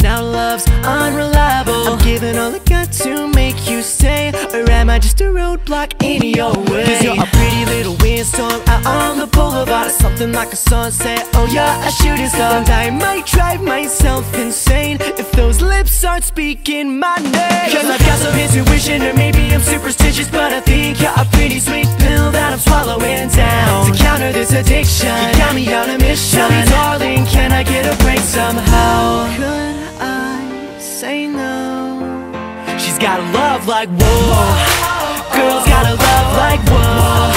now love's unreliable I'm giving all I got to make you stay Or am I just a roadblock in your way? Cause you're a pretty little windstorm out on the boulevard Something like a sunset, oh yeah, a shooting star And I might drive myself insane If those lips start speaking my name. Cause I've got some intuition or maybe I'm superstitious But I think you're a pretty sweet pill that I'm swallowing down. To counter this addiction, you got me on a mission. Tell me darling, can I get a She's got a love like whoa Girls gotta love like whoa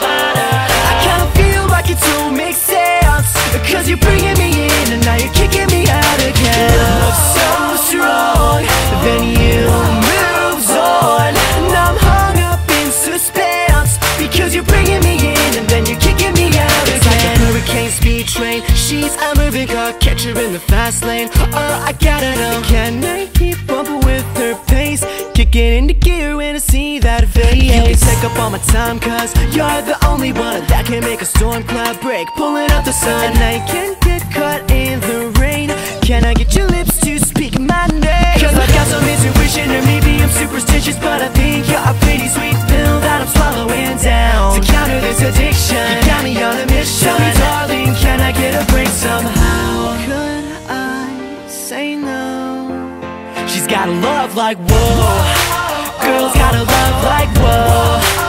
I kinda feel like it don't make sense. Cause you're bringing me in and now you're kicking me out again. Love so strong, then you moves on. And I'm hung up in suspense. Because you're bringing me in and then you're kicking me out again It's like a hurricane speed train. She's a moving car, catch her in the fast lane. Oh, I gotta know Can I keep up with her Kicking into gear when I see that face. You can take up all my time cause You're the only one that can make a storm cloud break. Pulling out the sun. And I can't get caught in the rain. Can I get your lips to speak my name? Cause I've got some intuition or maybe I'm superstitious But I think love like whoa. Girls gotta love like whoa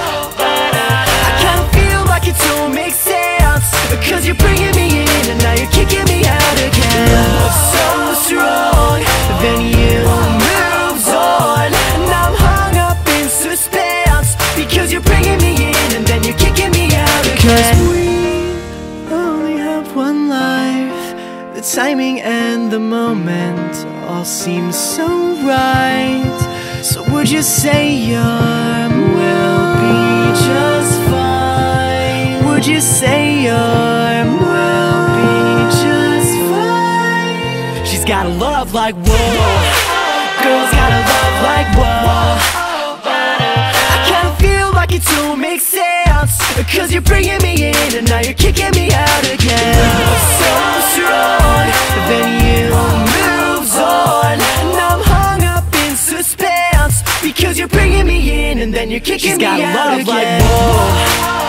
timing and the moment all seem so right So would you say your will be just fine? Would you say your will be just fine? She's got a love like whoa Girls got a love like whoa you're kicking me out again. So strong, then you moves on. And I'm hung up in suspense Because you're bringing me in and then you're kicking She's me out again whoa. Got a love like whoa